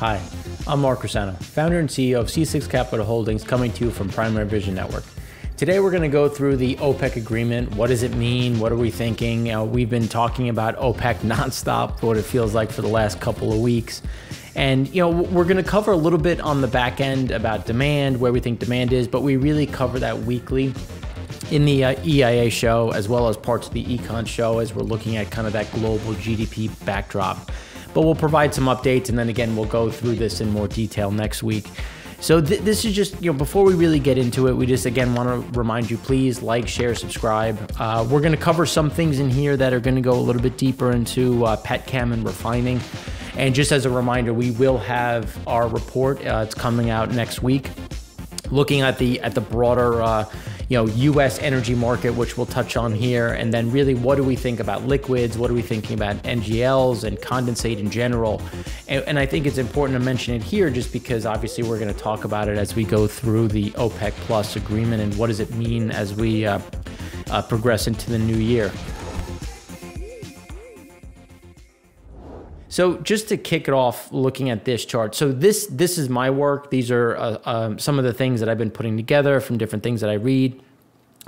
Hi, I'm Mark Rossano, founder and CEO of C6 Capital Holdings, coming to you from Primary Vision Network. Today, we're going to go through the OPEC agreement. What does it mean? What are we thinking? Uh, we've been talking about OPEC nonstop, what it feels like for the last couple of weeks. And, you know, we're going to cover a little bit on the back end about demand, where we think demand is, but we really cover that weekly in the uh, EIA show, as well as parts of the Econ show, as we're looking at kind of that global GDP backdrop. But we'll provide some updates, and then again, we'll go through this in more detail next week. So th this is just, you know, before we really get into it, we just again want to remind you, please like, share, subscribe. Uh, we're going to cover some things in here that are going to go a little bit deeper into uh, petchem and refining. And just as a reminder, we will have our report. Uh, it's coming out next week, looking at the at the broader uh, you know, U.S. energy market, which we'll touch on here, and then really what do we think about liquids? What are we thinking about NGLs and condensate in general? And, and I think it's important to mention it here, just because obviously we're going to talk about it as we go through the OPEC Plus agreement and what does it mean as we uh, uh, progress into the new year. So just to kick it off, looking at this chart. So this this is my work. These are uh, um, some of the things that I've been putting together from different things that I read.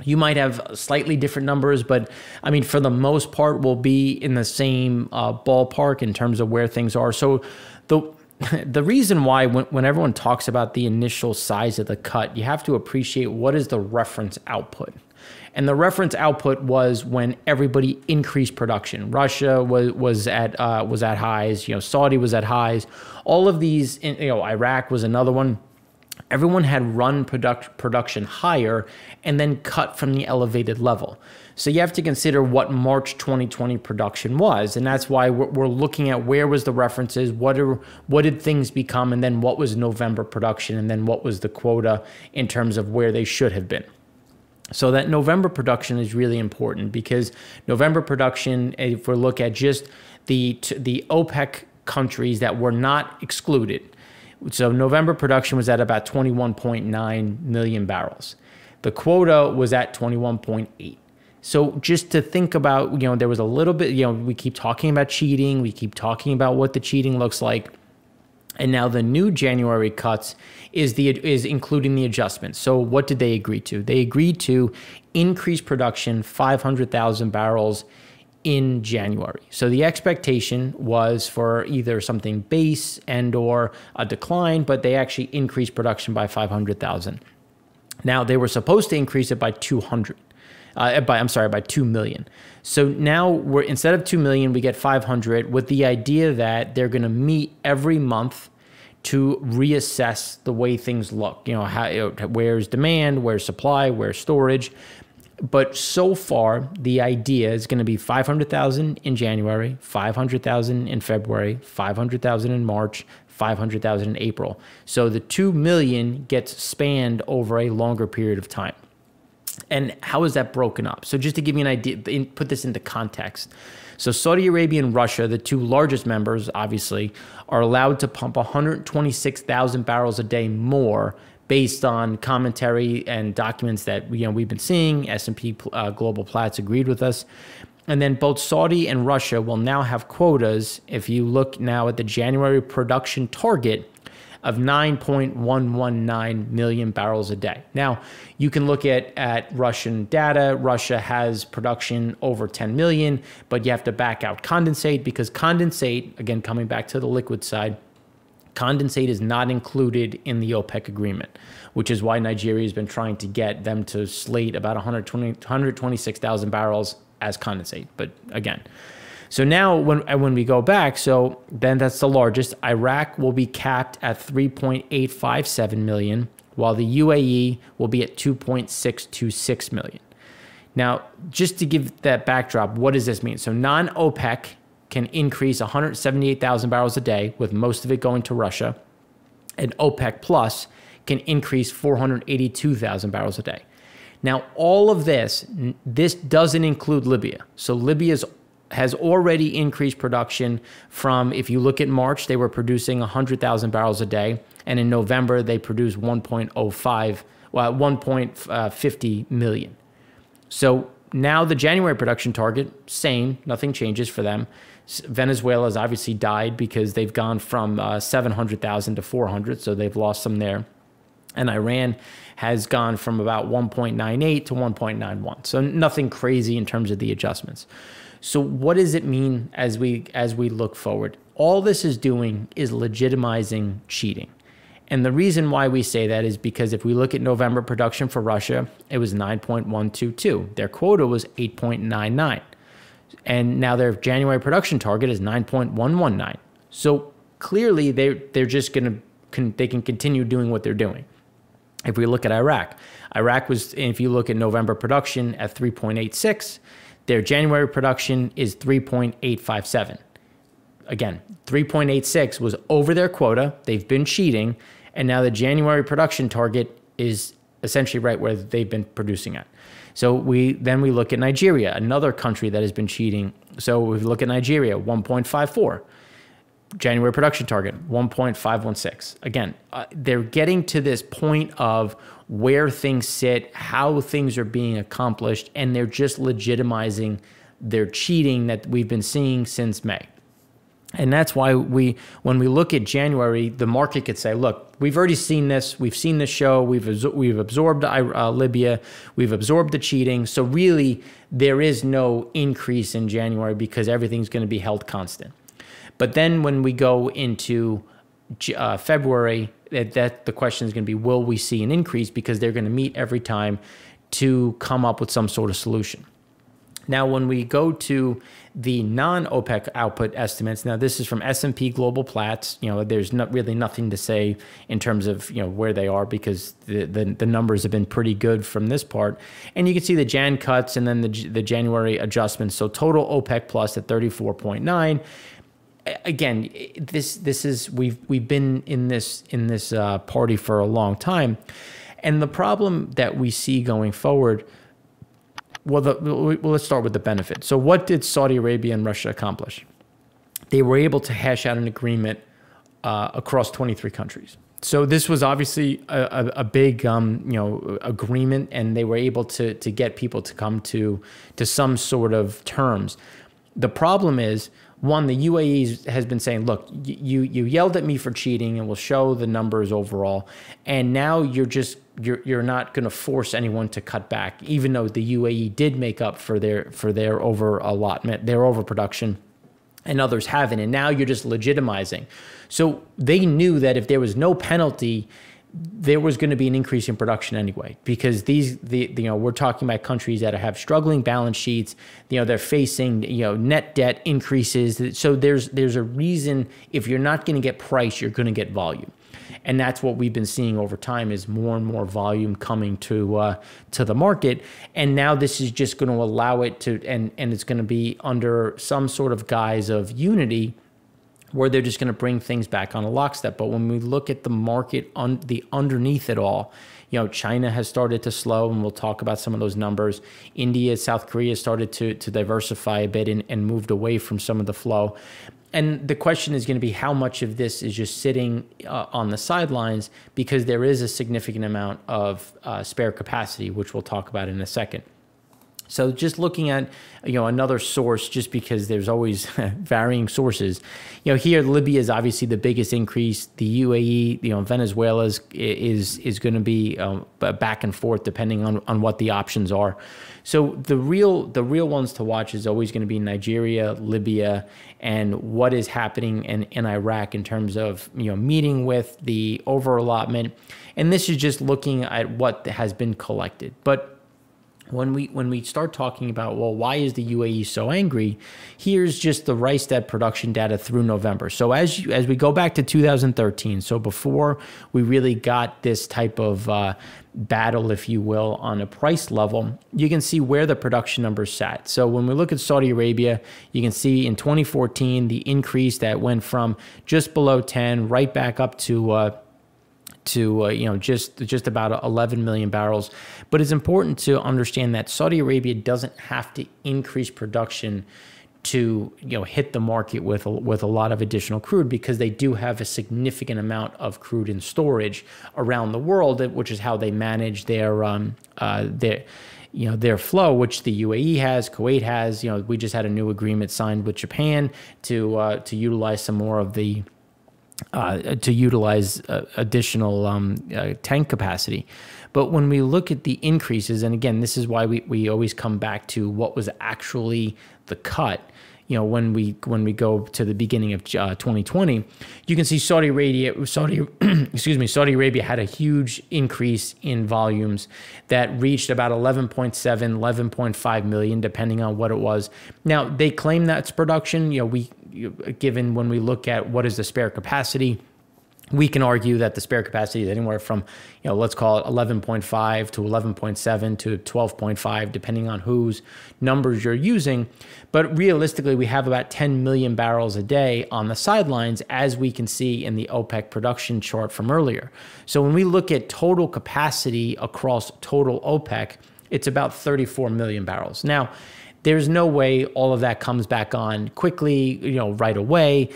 You might have slightly different numbers, but I mean, for the most part, we'll be in the same uh, ballpark in terms of where things are. So the the reason why when, when everyone talks about the initial size of the cut, you have to appreciate what is the reference output. And the reference output was when everybody increased production. Russia was was at uh, was at highs. You know, Saudi was at highs. All of these, you know, Iraq was another one. Everyone had run product, production higher and then cut from the elevated level. So you have to consider what March 2020 production was, and that's why we're, looking at where was the references, what are what did things become, and then what was November production, and then what was the quota in terms of where they should have been. So that November production is really important because November production, if we look at just the the OPEC countries that were not excluded, so November production was at about 21.9 million barrels. The quota was at 21.8. So just to think about, you know, there was a little bit, you know, we keep talking about cheating, we keep talking about what the cheating looks like. And now the new January cuts is the is including the adjustments. So what did they agree to? They agreed to increase production 500,000 barrels in January. So the expectation was for either something base and or a decline, but they actually increased production by 500,000. Now they were supposed to increase it by 200. Uh, by I'm sorry, by 2 million. So now we're instead of 2 million, we get 500 with the idea that they're going to meet every month to reassess the way things look. You know, how, where's demand, where's supply, where's storage. But so far, the idea is going to be 500,000 in January, 500,000 in February, 500,000 in March, 500,000 in April. So the 2 million gets spanned over a longer period of time. And how is that broken up? So just to give you an idea, put this into context. So Saudi Arabia and Russia, the two largest members, obviously, are allowed to pump 126,000 barrels a day more based on commentary and documents that you know we've been seeing. S&P uh, Global Platts agreed with us. And then both Saudi and Russia will now have quotas. If you look now at the January production target, of 9.119 million barrels a day. Now, you can look at, at Russian data. Russia has production over 10 million, but you have to back out condensate because condensate, again, coming back to the liquid side, condensate is not included in the OPEC agreement, which is why Nigeria has been trying to get them to slate about 120, 126,000 barrels as condensate. But again, so now when uh, when we go back, so then that's the largest. Iraq will be capped at 3.857 million, while the UAE will be at 2.626 million. Now, just to give that backdrop, what does this mean? So non-OPEC can increase 178,000 barrels a day, with most of it going to Russia, and OPEC Plus can increase 482,000 barrels a day. Now, all of this, this doesn't include Libya. So Libya's has already increased production from, if you look at March, they were producing 100,000 barrels a day. And in November, they produced 1.05, well, 1.50 million. So now the January production target, same, nothing changes for them. Venezuela has obviously died because they've gone from uh, 700,000 to 400, so they've lost some there. And Iran has gone from about 1.98 to 1.91. So nothing crazy in terms of the adjustments. So what does it mean as we as we look forward? All this is doing is legitimizing cheating. And the reason why we say that is because if we look at November production for Russia, it was 9.122. Their quota was 8.99. And now their January production target is 9.119. So clearly they they're just going to they can continue doing what they're doing. If we look at Iraq, Iraq was if you look at November production at 3.86, their January production is 3.857. Again, 3.86 was over their quota. They've been cheating. And now the January production target is essentially right where they've been producing at. So we then we look at Nigeria, another country that has been cheating. So we look at Nigeria, 1.54. January production target, 1.516. Again, uh, they're getting to this point of where things sit, how things are being accomplished, and they're just legitimizing their cheating that we've been seeing since May. And that's why we, when we look at January, the market could say, look, we've already seen this. We've seen this show. We've, we've absorbed uh, Libya. We've absorbed the cheating. So really, there is no increase in January because everything's going to be held constant. But then when we go into uh, February, that, that the question is going to be, will we see an increase? Because they're going to meet every time to come up with some sort of solution. Now, when we go to the non-OPEC output estimates, now this is from S&P Global Platts. You know, there's not really nothing to say in terms of you know where they are because the, the, the numbers have been pretty good from this part, and you can see the Jan cuts and then the the January adjustments. So total OPEC plus at 34.9 again, this this is we've we've been in this in this uh, party for a long time, and the problem that we see going forward well, the, well, let's start with the benefit. So, what did Saudi Arabia and Russia accomplish? They were able to hash out an agreement uh, across 23 countries. So this was obviously a, a, a big, um, you know, agreement, and they were able to to get people to come to to some sort of terms. The problem is one, the UAE has been saying, look, you you yelled at me for cheating, and we'll show the numbers overall, and now you're just you're you're not going to force anyone to cut back, even though the UAE did make up for their for their over allotment, their overproduction, and others haven't, and now you're just legitimizing. So they knew that if there was no penalty there was going to be an increase in production anyway because these the you know we're talking about countries that have struggling balance sheets you know they're facing you know net debt increases. So there's there's a reason if you're not going to get price you're going to get volume. And that's what we've been seeing over time is more and more volume coming to uh, to the market. And now this is just going to allow it to and and it's going to be under some sort of guise of unity where they're just going to bring things back on a lockstep. But when we look at the market on the underneath it all, you know, China has started to slow, and we'll talk about some of those numbers. India, South Korea started to to diversify a bit and, and moved away from some of the flow. And the question is going to be how much of this is just sitting uh, on the sidelines because there is a significant amount of uh, spare capacity, which we'll talk about in a second. So just looking at you know another source, just because there's always varying sources. You know, here Libya is obviously the biggest increase. The UAE, you know, Venezuela is is is going to be um, back and forth depending on on what the options are. So the real the real ones to watch is always going to be Nigeria, Libya, and what is happening in, in Iraq in terms of you know meeting with the over allotment. And this is just looking at what has been collected, but when we when we start talking about well why is the UAE so angry? Here's just the Rystad production data through November. So as you, as we go back to 2013 so before we really got this type of uh, battle if you will on a price level you can see where the production numbers sat. So when we look at Saudi Arabia you can see in 2014 the increase that went from just below 10 right back up to uh, to uh, you know just just about 11 million barrels. But it's important to understand that Saudi Arabia doesn't have to increase production to you know hit the market with a, with a lot of additional crude because they do have a significant amount of crude in storage around the world, which is how they manage their um, uh, their you know their flow, which the UAE has, Kuwait has. You know, we just had a new agreement signed with Japan to uh, to utilize some more of the uh, to utilize uh, additional um, uh, tank capacity. But when we look at the increases, and again, this is why we, we always come back to what was actually the cut. You know when we when we go to the beginning of uh, 2020 you can see Saudi Arabia Saudi excuse me Saudi Arabia had a huge increase in volumes that reached about 11.7 11.5 million depending on what it was. Now they claim that's production. You know we given when we look at what is the spare capacity we can argue that the spare capacity is anywhere from, you know, let's call it 11.5 to 11.7 to 12.5, depending on whose numbers you're using. But realistically, we have about 10 million barrels a day on the sidelines, as we can see in the OPEC production chart from earlier. So when we look at total capacity across total OPEC, it's about 34 million barrels. Now, there's no way all of that comes back on quickly, you know, right away.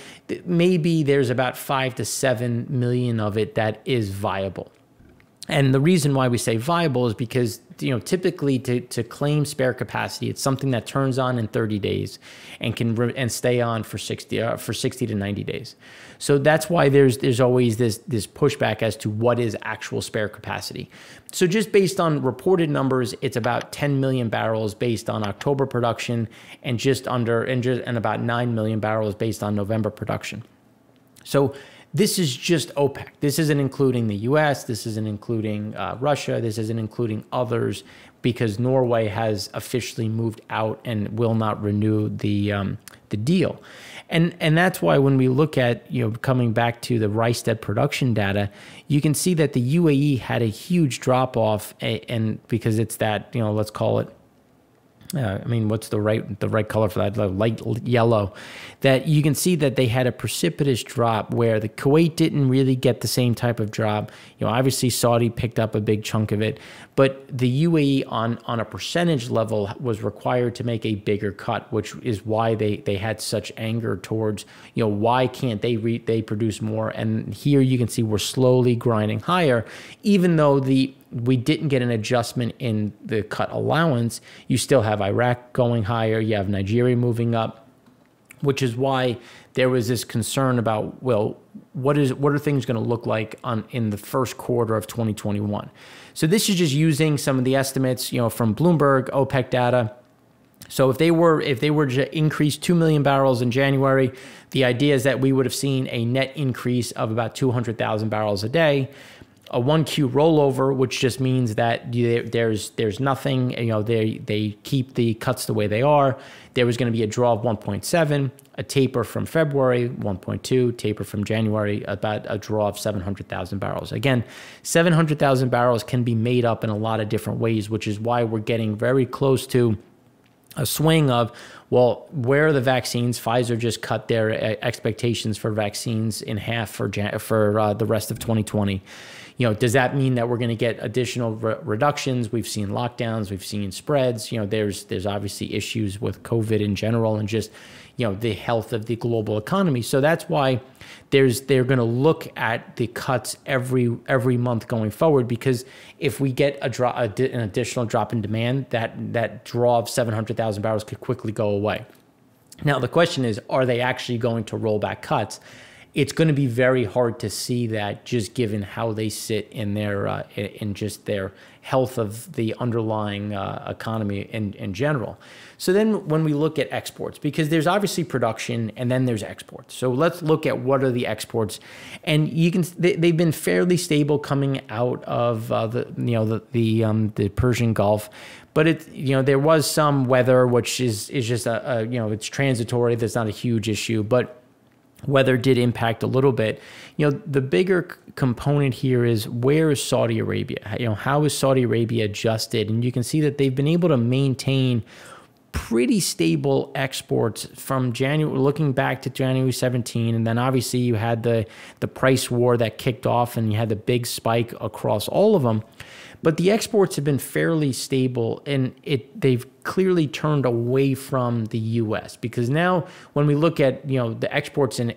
Maybe there's about five to seven million of it that is viable. And the reason why we say viable is because you know typically to, to claim spare capacity, it's something that turns on in 30 days and can and stay on for 60 uh, for 60 to 90 days. So that's why there's there's always this this pushback as to what is actual spare capacity. So just based on reported numbers, it's about 10 million barrels based on October production and just under and just and about 9 million barrels based on November production. So this is just OPEC. This isn't including the US, this isn't including uh, Russia, this isn't including others because Norway has officially moved out and will not renew the um, the deal. And and that's why when we look at, you know, coming back to the Rystad production data, you can see that the UAE had a huge drop off and because it's that, you know, let's call it uh, I mean, what's the right the right color for that? The light yellow. That you can see that they had a precipitous drop where the Kuwait didn't really get the same type of drop. You know, obviously Saudi picked up a big chunk of it, but the UAE on on a percentage level was required to make a bigger cut, which is why they they had such anger towards you know why can't they re, they produce more? And here you can see we're slowly grinding higher, even though the we didn't get an adjustment in the cut allowance, you still have Iraq going higher, you have Nigeria moving up, which is why there was this concern about well, what is what are things going to look like on in the first quarter of 2021. So this is just using some of the estimates, you know, from Bloomberg, OPEC data. So if they were if they were to increase 2 million barrels in January, the idea is that we would have seen a net increase of about 200,000 barrels a day a one Q rollover, which just means that there's there's nothing. You know, they they keep the cuts the way they are. There was going to be a draw of 1.7, a taper from February 1.2, taper from January about a draw of 700,000 barrels. Again, 700,000 barrels can be made up in a lot of different ways, which is why we're getting very close to a swing of well, where are the vaccines? Pfizer just cut their uh, expectations for vaccines in half for for uh, the rest of 2020 you know, does that mean that we're going to get additional re reductions? We've seen lockdowns, we've seen spreads. You know, there's there's obviously issues with COVID in general and just you know the health of the global economy. So that's why there's they're going to look at the cuts every every month going forward because if we get a drop an additional drop in demand, that that draw of 700,000 barrels could quickly go away. Now the question is, are they actually going to roll back cuts? It's going to be very hard to see that just given how they sit in their uh, in just their health of the underlying uh, economy in, in general. So then when we look at exports, because there's obviously production and then there's exports. So let's look at what are the exports, and you can they, have been fairly stable coming out of uh, the you know the the um, the Persian Gulf, but it you know there was some weather which is is just a, a you know it's transitory. That's not a huge issue, but weather did impact a little bit. You know, the bigger component here is where is Saudi Arabia? You know, how is Saudi Arabia adjusted? And you can see that they've been able to maintain pretty stable exports from January looking back to January 17 and then obviously you had the the price war that kicked off and you had the big spike across all of them but the exports have been fairly stable, and it they've clearly turned away from the U.S. because now when we look at you know the exports in,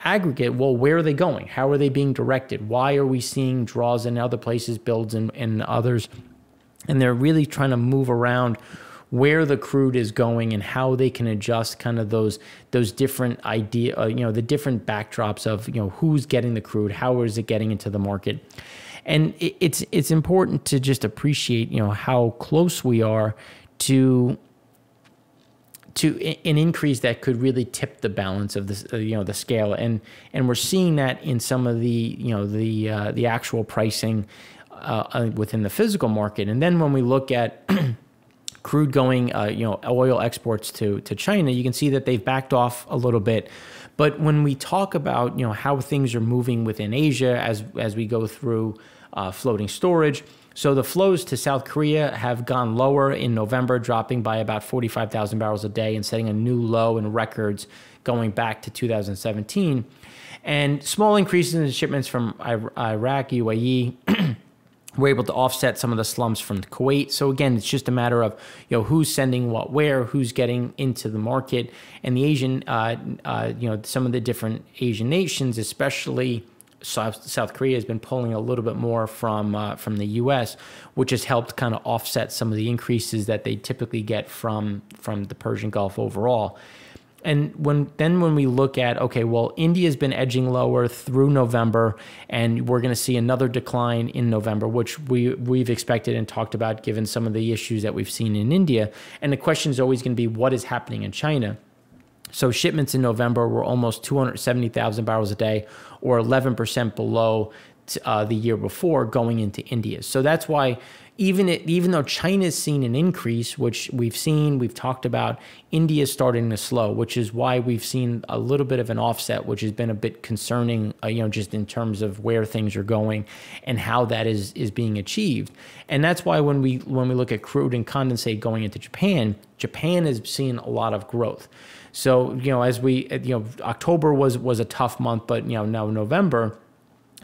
aggregate, well, where are they going? How are they being directed? Why are we seeing draws in other places, builds in, in others? and they're really trying to move around where the crude is going and how they can adjust kind of those those different idea uh, you know the different backdrops of you know who's getting the crude how is it getting into the market and it, it's it's important to just appreciate you know how close we are to to an increase that could really tip the balance of this, uh, you know, the scale, and and we're seeing that in some of the, you know, the uh, the actual pricing uh, uh within the physical market, and then when we look at crude going, uh, you know, oil exports to to China, you can see that they've backed off a little bit. But when we talk about, you know, how things are moving within Asia as as we go through uh, floating storage so the flows to South Korea have gone lower in November, dropping by about 45,000 barrels a day and setting a new low in records going back to 2017. And small increases in shipments from Iraq, UAE. were able to offset some of the slumps from Kuwait. So again, it's just a matter of you know who's sending what where, who's getting into the market, and the Asian, uh, uh, you know, some of the different Asian nations, especially South, Korea has been pulling a little bit more from uh, from the U.S., which has helped kind of offset some of the increases that they typically get from from the Persian Gulf overall. And when then when we look at okay, well, India's been edging lower through November, and we're going to see another decline in November, which we we've expected and talked about given some of the issues that we've seen in India. And the question is always going to be what is happening in China. So shipments in November were almost 270,000 barrels a day, or 11% below uh, the year before going into India. So that's why even it, even though China's seen an increase, which we've seen, we've talked about, India is starting to slow, which is why we've seen a little bit of an offset, which has been a bit concerning, uh, you know, just in terms of where things are going and how that is is being achieved. And that's why when we when we look at crude and condensate going into Japan, Japan has seen a lot of growth. So you know, as we you know, October was was a tough month, but you know now November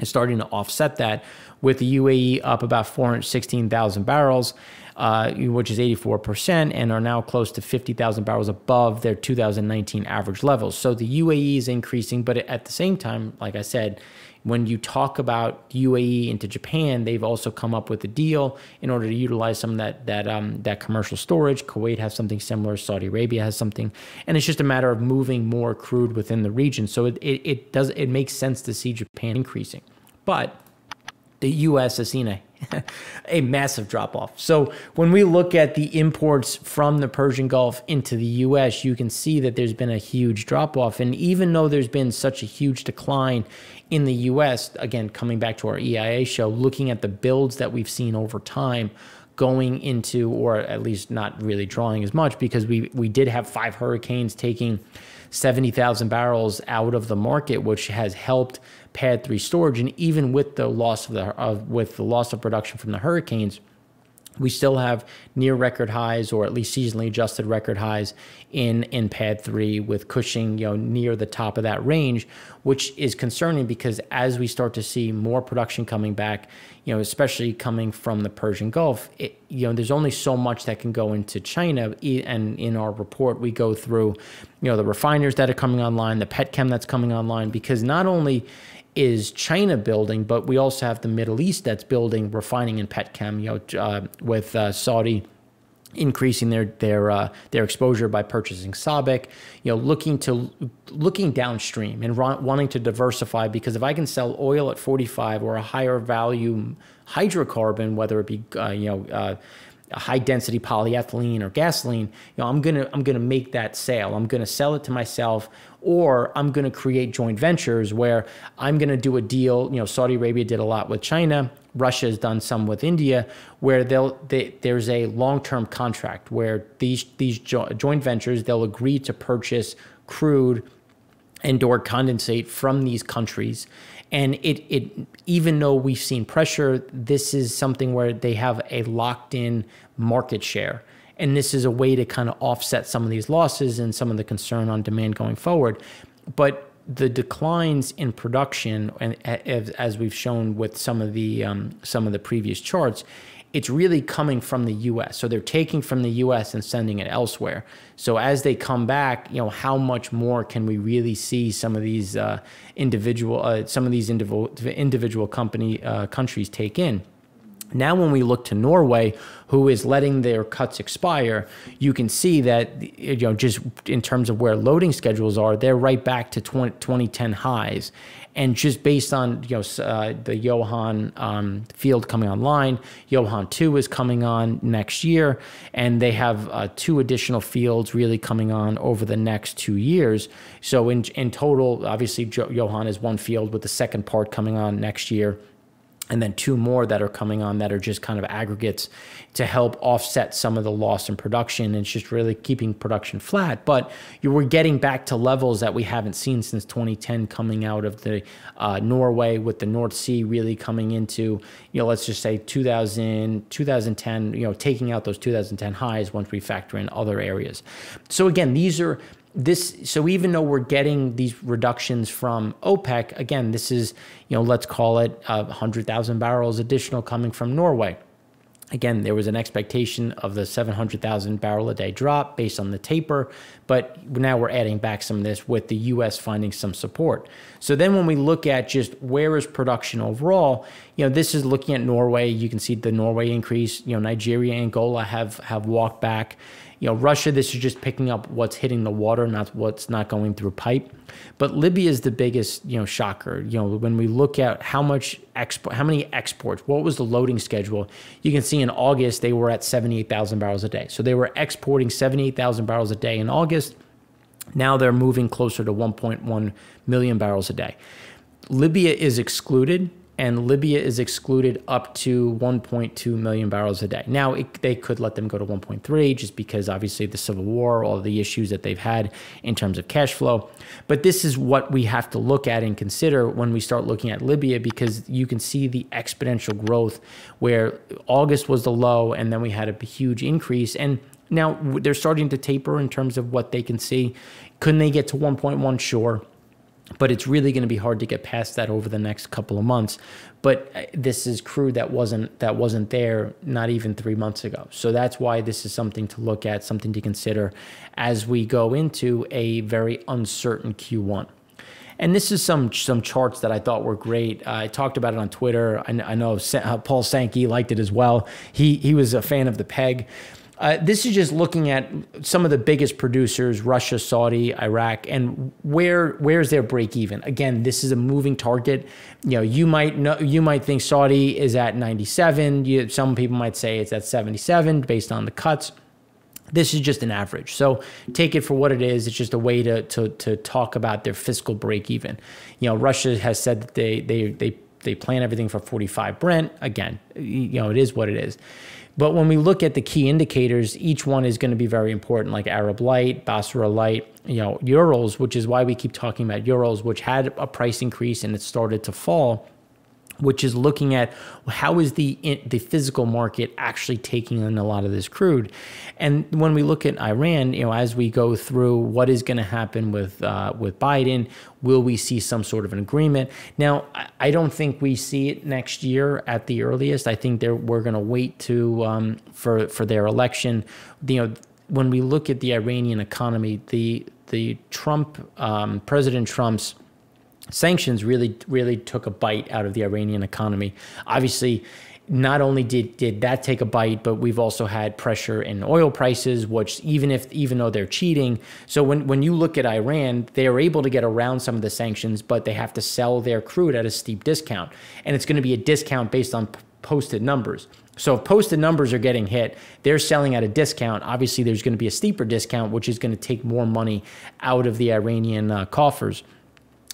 is starting to offset that with the UAE up about 416,000 barrels, uh, which is 84%, and are now close to 50,000 barrels above their 2019 average levels. So the UAE is increasing, but at the same time, like I said, when you talk about UAE into Japan, they've also come up with a deal in order to utilize some of that that um, that commercial storage. Kuwait has something similar. Saudi Arabia has something, and it's just a matter of moving more crude within the region. So it, it, it does it makes sense to see Japan increasing, but the U.S. has seen a a massive drop off. So when we look at the imports from the Persian Gulf into the US, you can see that there's been a huge drop off. And even though there's been such a huge decline in the US, again, coming back to our EIA show, looking at the builds that we've seen over time, going into, or at least not really drawing as much, because we we did have five hurricanes taking 70,000 barrels out of the market, which has helped PADD 3 storage. And even with the loss of the of, with the loss of production from the hurricanes, we still have near record highs or at least seasonally adjusted record highs in in PADD 3 with Cushing you know near the top of that range which is concerning because as we start to see more production coming back you know especially coming from the Persian Gulf it, you know there's only so much that can go into China and in our report we go through you know the refiners that are coming online the petchem that's coming online because not only is China building, but we also have the Middle East that's building refining and petchem. You know, uh, with uh, Saudi increasing their their uh, their exposure by purchasing SABIC, you know, looking to looking downstream and wanting to diversify because if I can sell oil at 45 or a higher value hydrocarbon, whether it be uh, you know uh, high density polyethylene or gasoline, you know, I'm gonna I'm gonna make that sale. I'm gonna sell it to myself, or I'm gonna create joint ventures where I'm gonna do a deal. You know, Saudi Arabia did a lot with China. Russia has done some with India, where they'll they, there's a long term contract where these these jo joint ventures they'll agree to purchase crude and or condensate from these countries and it, it even though we've seen pressure, this is something where they have a locked in market share. And this is a way to kind of offset some of these losses and some of the concern on demand going forward. But the declines in production, and as, we've shown with some of the um, some of the previous charts, it's really coming from the US. So they're taking from the US and sending it elsewhere. So as they come back, you know, how much more can we really see some of these uh, individual uh, some of these individual individual company uh, countries take in? Now, when we look to Norway, who is letting their cuts expire, you can see that you know just in terms of where loading schedules are, they're right back to 20, 2010 highs. And just based on you know uh, the Johan um, field coming online, Johan two is coming on next year, and they have uh, two additional fields really coming on over the next two years. So in in total, obviously Johan is one field with the second part coming on next year and then two more that are coming on that are just kind of aggregates to help offset some of the loss in production. And it's just really keeping production flat. But you were getting back to levels that we haven't seen since 2010 coming out of the uh, Norway with the North Sea really coming into, you know, let's just say 2000, 2010, you know, taking out those 2010 highs once we factor in other areas. So again, these are this so even though we're getting these reductions from OPEC, again, this is, you know, let's call it uh, 100,000 barrels additional coming from Norway. Again, there was an expectation of the 700,000 barrel a day drop based on the taper, but now we're adding back some of this with the US finding some support. So then when we look at just where is production overall, you know, this is looking at Norway, you can see the Norway increase, you know, Nigeria, Angola have have walked back. You know, Russia, this is just picking up what's hitting the water, not what's not going through pipe. But Libya is the biggest, you know, shocker. You know, when we look at how much export, how many exports, what was the loading schedule? You can see in August they were at 78,000 barrels a day. So they were exporting 78,000 barrels a day in August. Now they're moving closer to 1.1 million barrels a day. Libya is excluded and Libya is excluded up to 1.2 million barrels a day. Now, it, they could let them go to 1.3 just because obviously the civil war, all the issues that they've had in terms of cash flow. But this is what we have to look at and consider when we start looking at Libya because you can see the exponential growth where August was the low and then we had a huge increase. And now they're starting to taper in terms of what they can see. Couldn't they get to 1.1? Sure but it's really going to be hard to get past that over the next couple of months but uh, this is crude that wasn't that wasn't there not even three months ago so that's why this is something to look at something to consider as we go into a very uncertain q1 and this is some some charts that I thought were great. Uh, I talked about it on Twitter. I, I know uh, Paul Sankey liked it as well. He he was a fan of the peg. Uh, this is just looking at some of the biggest producers: Russia, Saudi, Iraq, and where where's their break even? Again, this is a moving target. You know, you might know you might think Saudi is at 97. You, some people might say it's at 77 based on the cuts. This is just an average. So take it for what it is. It's just a way to to to talk about their fiscal break even. You know, Russia has said that they they they they plan everything for 45 Brent. Again, you know, it is what it is. But when we look at the key indicators, each one is going to be very important, like Arab Light, Basra Light, you know, Urals, which is why we keep talking about Urals, which had a price increase and it started to fall which is looking at how is the the physical market actually taking in a lot of this crude, and when we look at Iran, you know, as we go through what is going to happen with uh, with Biden, will we see some sort of an agreement? Now, I don't think we see it next year at the earliest. I think we're going to wait to um, for for their election. You know, when we look at the Iranian economy, the the Trump um, President Trump's sanctions really really took a bite out of the Iranian economy. Obviously, not only did did that take a bite, but we've also had pressure in oil prices, which even if even though they're cheating, so when when you look at Iran, they are able to get around some of the sanctions, but they have to sell their crude at a steep discount, and it's going to be a discount based on posted numbers. So if posted numbers are getting hit, they're selling at a discount. Obviously, there's going to be a steeper discount, which is going to take more money out of the Iranian uh, coffers.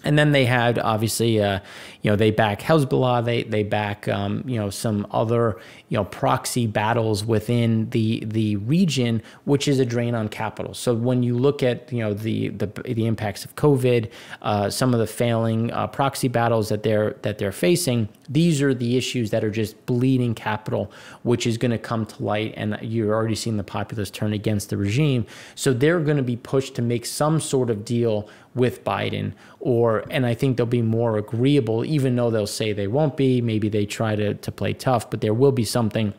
And then they had obviously, uh, you know, they back Hezbollah, they they back, um, you know, some other, you know, proxy battles within the the region, which is a drain on capital. So when you look at, you know, the the, the impacts of COVID, uh, some of the failing uh, proxy battles that they're that they're facing, these are the issues that are just bleeding capital, which is going to come to light, and you're already seeing the populace turn against the regime. So they're going to be pushed to make some sort of deal with Biden, or and I think they'll be more agreeable, even though they'll say they won't be. Maybe they try to to play tough, but there will be something.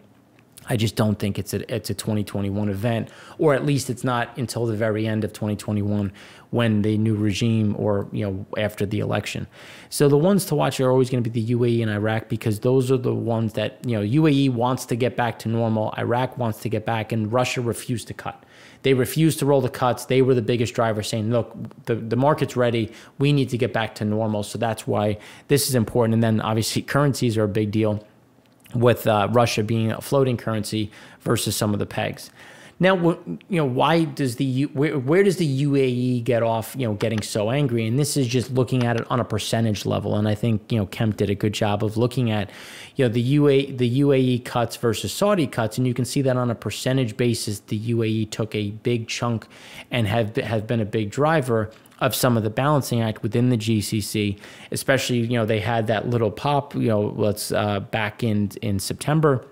I just don't think it's a it's a 2021 event, or at least it's not until the very end of 2021 when the new regime or you know after the election. So the ones to watch are always going to be the UAE and Iraq because those are the ones that you know UAE wants to get back to normal, Iraq wants to get back, and Russia refused to cut. They refused to roll the cuts. They were the biggest driver saying, look, the, the market's ready. We need to get back to normal. So that's why this is important. And then obviously currencies are a big deal with uh, Russia being a floating currency versus some of the pegs. Now, you know, why does the where, where does the UAE get off, you know, getting so angry? And this is just looking at it on a percentage level. And I think you know Kemp did a good job of looking at, you know, the UA the UAE cuts versus Saudi cuts, and you can see that on a percentage basis, the UAE took a big chunk and have have been a big driver of some of the balancing act within the GCC, especially you know they had that little pop you know let's uh, back in in September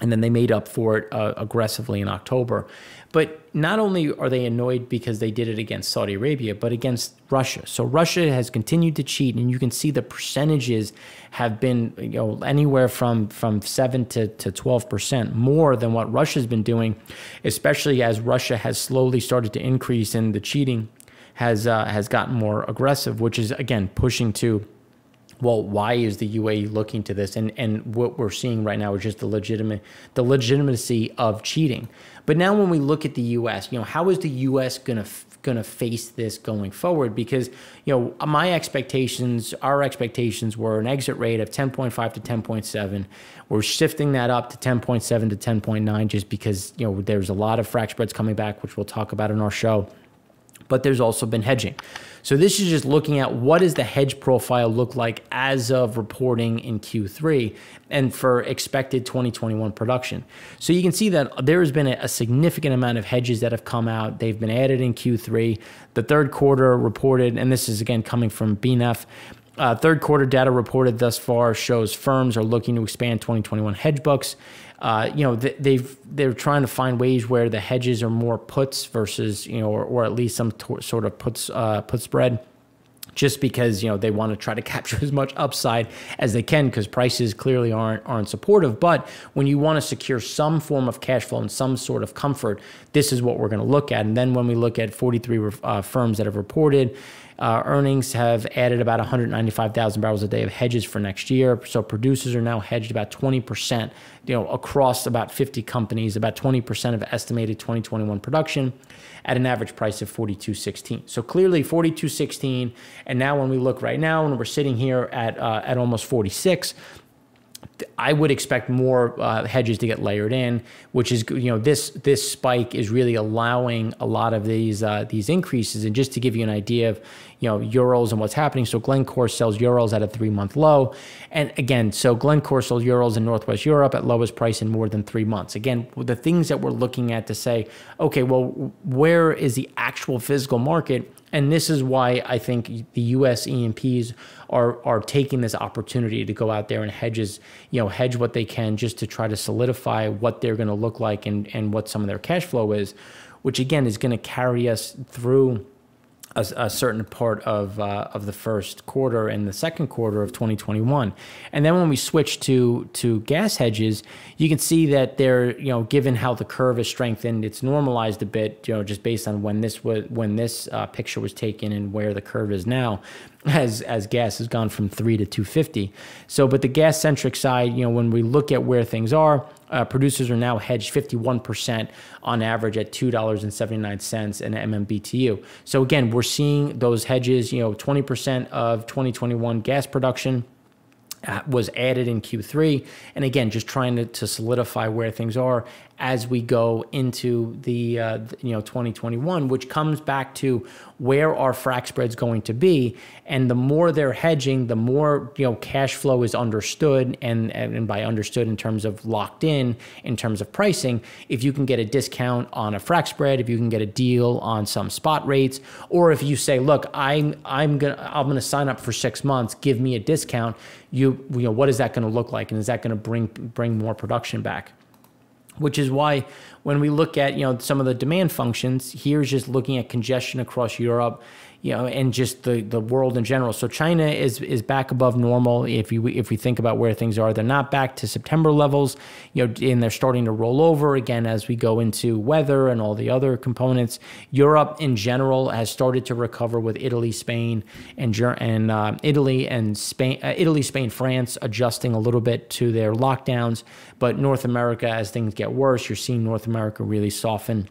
and then they made up for it uh, aggressively in October. But not only are they annoyed because they did it against Saudi Arabia, but against Russia. So Russia has continued to cheat, and you can see the percentages have been you know anywhere from from seven to to twelve percent more than what Russia's been doing, especially as Russia has slowly started to increase and the cheating has uh, has gotten more aggressive, which is again pushing to well, why is the UAE looking to this? And and what we're seeing right now is just the legitimate the legitimacy of cheating. But now when we look at the US, you know, how is the US going to face this going forward because you know my expectations our expectations were an exit rate of 10.5 to 10.7 we're shifting that up to 10.7 to 10.9 just because you know there's a lot of frac spreads coming back which we'll talk about in our show but there's also been hedging so this is just looking at what does the hedge profile look like as of reporting in Q3 and for expected 2021 production. So you can see that there has been a, significant amount of hedges that have come out. They've been added in Q3. The third quarter reported, and this is again coming from BNEF, uh, third quarter data reported thus far shows firms are looking to expand 2021 hedge books uh, you know, they've they're trying to find ways where the hedges are more puts versus you know, or, or at least some sort of puts uh, put spread just because you know they want to try to capture as much upside as they can because prices clearly aren't aren't supportive. But when you want to secure some form of cash flow and some sort of comfort this is what we're going to look at. And then when we look at 43 uh, firms that have reported uh, earnings have added about 195,000 barrels a day of hedges for next year. So producers are now hedged about 20%, you know, across about 50 companies, about 20% of estimated 2021 production at an average price of 42.16. So clearly 42.16. And now when we look right now, when we're sitting here at uh, at almost 46, I would expect more uh, hedges to get layered in, which is you know this this spike is really allowing a lot of these uh, these increases. And just to give you an idea of you know Urals and what's happening, so Glencore sells Urals at a three month low, and again, so Glencore sells Urals in Northwest Europe at lowest price in more than three months. Again, the things that we're looking at to say, okay, well, where is the actual physical market? And this is why I think the U.S. E&Ps are are taking this opportunity to go out there and hedges, you know, hedge what they can just to try to solidify what they're going to look like and and what some of their cash flow is, which again is going to carry us through a, a, certain part of uh, of the first quarter and the second quarter of 2021. And then when we switch to to gas hedges, you can see that they're you know given how the curve is strengthened, it's normalized a bit. You know just based on when this was when this uh, picture was taken and where the curve is now as as gas has gone from three to 250. So, but the gas centric side, you know, when we look at where things are, uh, producers are now hedged 51% on average at $2.79 an MMBTU. So again, we're seeing those hedges, you know, 20% of 2021 gas production uh, was added in Q3. And again, just trying to, to solidify where things are as we go into the uh, you know 2021, which comes back to where are frac spreads going to be, and the more they're hedging, the more you know cash flow is understood, and and by understood in terms of locked in, in terms of pricing. If you can get a discount on a frac spread, if you can get a deal on some spot rates, or if you say, look, I'm I'm gonna I'm gonna sign up for six months, give me a discount. You you know what is that going to look like, and is that going to bring bring more production back? Which is why when we look at you know some of the demand functions, here's just looking at congestion across Europe you know, and just the, the world in general. So China is is back above normal. If you if we think about where things are, they're not back to September levels, you know, and they're starting to roll over again as we go into weather and all the other components. Europe in general has started to recover with Italy, Spain, and and uh, Italy and Spain, uh, Italy, Spain, France adjusting a little bit to their lockdowns. But North America, as things get worse, you're seeing North America really soften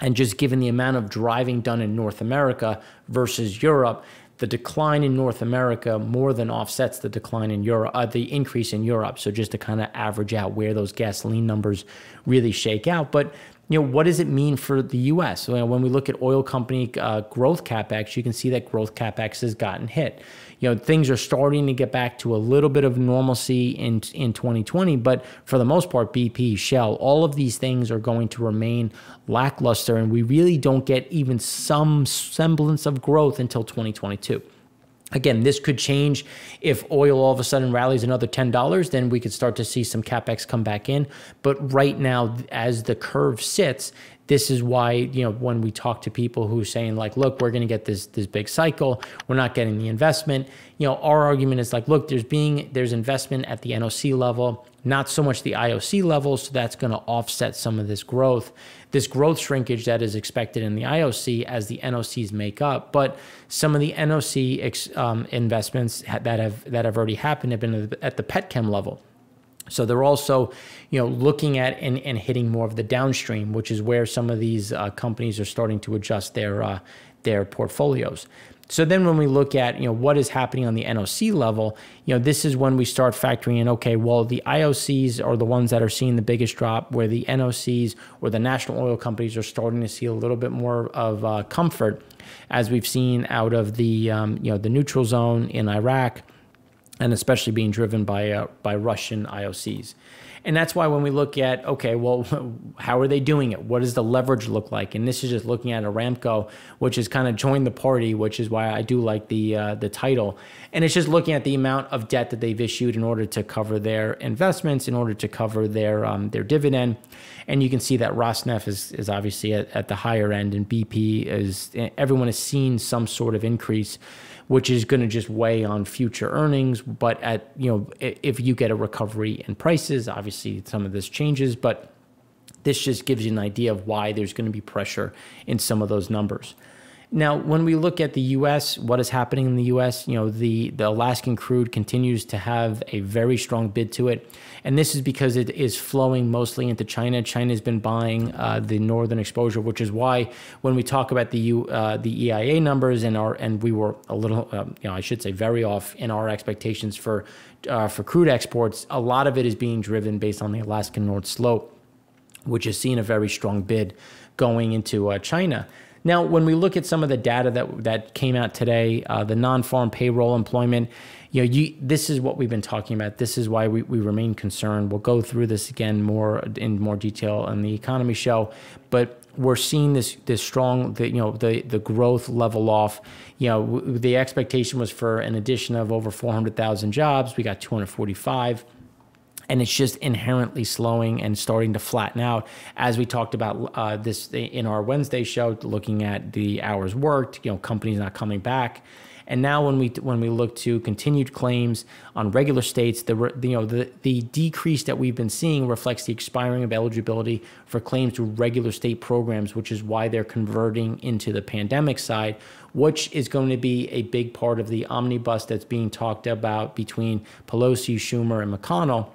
and just given the amount of driving done in North America versus Europe, the decline in North America more than offsets the decline in Europe, uh, the increase in Europe. So just to kind of average out where those gasoline numbers really shake out. But you know, what does it mean for the U.S.? When we look at oil company uh, growth capex, you can see that growth capex has gotten hit you know things are starting to get back to a little bit of normalcy in in 2020 but for the most part BP Shell. All of these things are going to remain lackluster and we really don't get even some semblance of growth until 2022 Again, this could change. If oil all of a sudden rallies another $10, then we could start to see some capex come back in. But right now, as the curve sits, this is why you know when we talk to people who are saying like look we're going to get this this big cycle we're not getting the investment you know our argument is like look there's being there's investment at the NOC level not so much the IOC level so that's going to offset some of this growth this growth shrinkage that is expected in the IOC as the NOCs make up. But some of the NOC um, investments that have that have already happened have been at the petchem level so they're also, you know, looking at and, and hitting more of the downstream, which is where some of these uh, companies are starting to adjust their uh, their portfolios. So then when we look at, you know, what is happening on the NOC level, you know, this is when we start factoring in, okay, well, the IOCs are the ones that are seeing the biggest drop, where the NOCs or the national oil companies are starting to see a little bit more of uh, comfort, as we've seen out of the, um, you know, the neutral zone in Iraq and especially being driven by uh, by Russian IOCs. And that's why when we look at okay, well, how are they doing it? What does the leverage look like? And this is just looking at Aramco, which has kind of joined the party, which is why I do like the uh, the title. And it's just looking at the amount of debt that they've issued in order to cover their investments, in order to cover their um, their dividend. And you can see that Rosneft is is obviously at, at the higher end, and BP is everyone has seen some sort of increase which is going to just weigh on future earnings. But at you know, if you get a recovery in prices, obviously some of this changes, but this just gives you an idea of why there's going to be pressure in some of those numbers. Now, when we look at the U.S., what is happening in the U.S., you know, the, the Alaskan crude continues to have a very strong bid to it. And this is because it is flowing mostly into China. China's been buying uh, the northern exposure, which is why when we talk about the U, uh, the EIA numbers and our and we were a little, um, you know, I should say very off in our expectations for uh, for crude exports. A lot of it is being driven based on the Alaskan North Slope, which has seen a very strong bid going into uh, China. Now, when we look at some of the data that that came out today, uh, the non-farm payroll employment, you know, you, this is what we've been talking about. This is why we, we remain concerned. We'll go through this again more in more detail on the economy show, but we're seeing this this strong the you know the the growth level off you know the expectation was for an addition of over 400,000 jobs we got 245 and it's just inherently slowing and starting to flatten out. As we talked about uh, this in our Wednesday show, looking at the hours worked, you know, companies not coming back. And now when we when we look to continued claims on regular states, the you know the the decrease that we've been seeing reflects the expiring of eligibility for claims to regular state programs, which is why they're converting into the pandemic side, which is going to be a big part of the omnibus that's being talked about between Pelosi, Schumer, and McConnell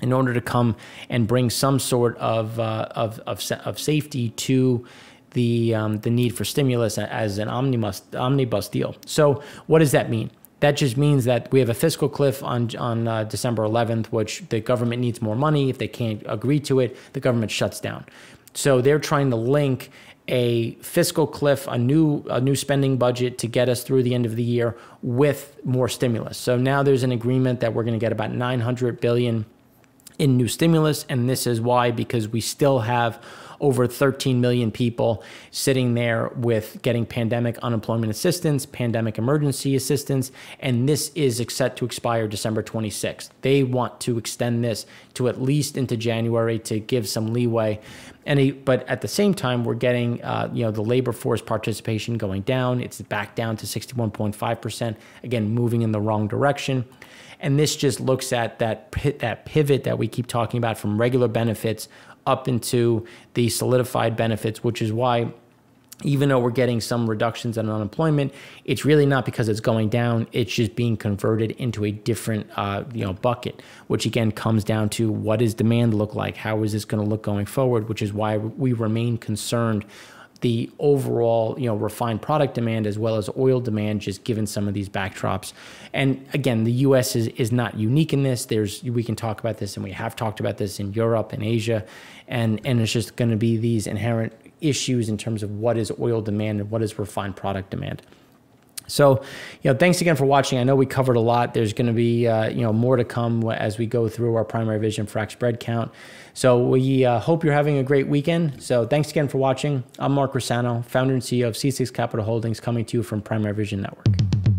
in order to come and bring some sort of, uh, of, of, of, safety to the, um, the need for stimulus as an omnibus, omnibus deal. So, what does that mean? That just means that we have a fiscal cliff on, on uh, December 11th, which the government needs more money. If they can't agree to it, the government shuts down. So, they're trying to link a fiscal cliff, a new a new spending budget to get us through the end of the year with more stimulus. So now there's an agreement that we're going to get about 900 billion in new stimulus. And this is why, because we still have over 13 million people sitting there with getting pandemic unemployment assistance, pandemic emergency assistance, and this is set to expire December 26th. They want to extend this to at least into January to give some leeway. And but at the same time, we're getting uh, you know the labor force participation going down. It's back down to 61.5 percent. Again, moving in the wrong direction. And this just looks at that that pivot that we keep talking about from regular benefits up into the solidified benefits, which is why even though we're getting some reductions in unemployment, it's really not because it's going down. It's just being converted into a different, uh, you know, bucket, which again comes down to what does demand look like? How is this going to look going forward? Which is why we remain concerned the overall, you know, refined product demand as well as oil demand, just given some of these backdrops. And again, the U.S. is is not unique in this. There's we can talk about this, and we have talked about this in Europe and Asia, and and it's just going to be these inherent issues in terms of what is oil demand and what is refined product demand. So, you know, thanks again for watching. I know we covered a lot. There's going to be, uh, you know, more to come as we go through our primary vision frac spread count. So we uh, hope you're having a great weekend. So thanks again for watching. I'm Mark Rossano, founder and CEO of C6 Capital Holdings, coming to you from Primary Vision Network.